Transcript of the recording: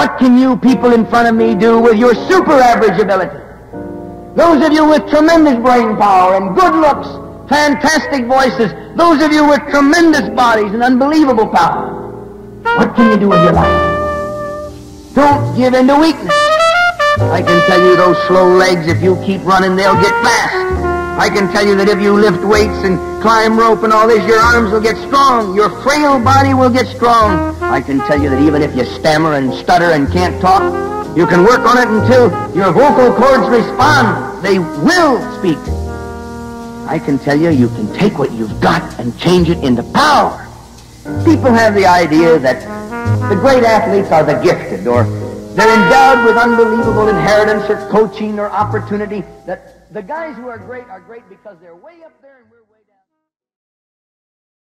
What can you people in front of me do with your super average ability? Those of you with tremendous brain power and good looks, fantastic voices, those of you with tremendous bodies and unbelievable power, what can you do with your life? Don't give in to weakness. I can tell you those slow legs, if you keep running, they'll get fast. I can tell you that if you lift weights and climb rope and all this, your arms will get strong. Your frail body will get strong. I can tell you that even if you stammer and stutter and can't talk, you can work on it until your vocal cords respond. They will speak. I can tell you, you can take what you've got and change it into power. People have the idea that the great athletes are the gifted or they're endowed with unbelievable inheritance or coaching or opportunity that the guys who are great are great because they're way up there and we're way down.